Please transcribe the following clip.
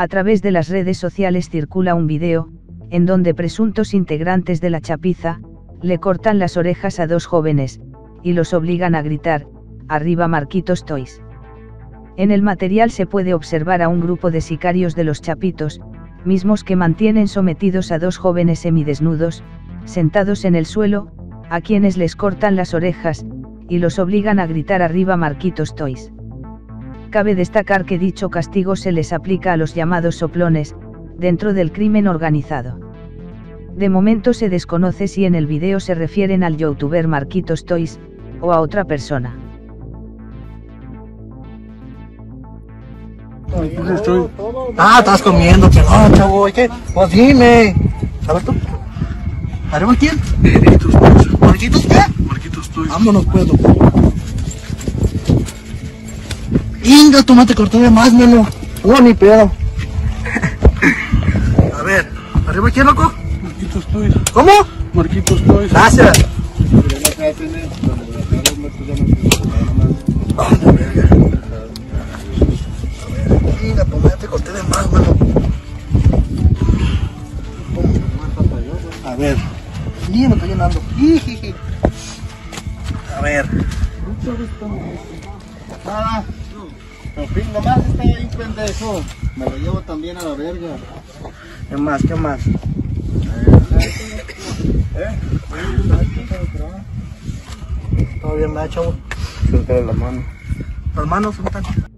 A través de las redes sociales circula un video, en donde presuntos integrantes de la chapiza, le cortan las orejas a dos jóvenes, y los obligan a gritar, arriba Marquitos Toys. En el material se puede observar a un grupo de sicarios de los chapitos, mismos que mantienen sometidos a dos jóvenes semidesnudos, sentados en el suelo, a quienes les cortan las orejas, y los obligan a gritar arriba Marquitos Toys. Cabe destacar que dicho castigo se les aplica a los llamados soplones, dentro del crimen organizado. De momento se desconoce si en el video se refieren al youtuber Marquitos Toys, o a otra persona. Ah, estás comiendo, chavo. ¿y ¿Qué? Pues dime. ¿Sabes tú? ¿Haremos quién? Marquitos Toys. ¿Marquitos qué? Marquitos Toys. Vámonos, pues. Inga, tú no te corté de más, mano. No, ni pedo. A ver, ¿arriba quién, loco? Marquitos Toys. ¿Cómo? Marquitos Toys. Gracias. Ah. Inga, ya te corté de más, mano. A ver. Ni me estoy llenando. A ver. Nada. Por fin, nomás está ahí un pendejo. Me lo llevo también a la verga. ¿Qué más? ¿Qué más? ¿Todo bien, verdad, chavo? Suéltale la mano. Las manos, ¿cómo están?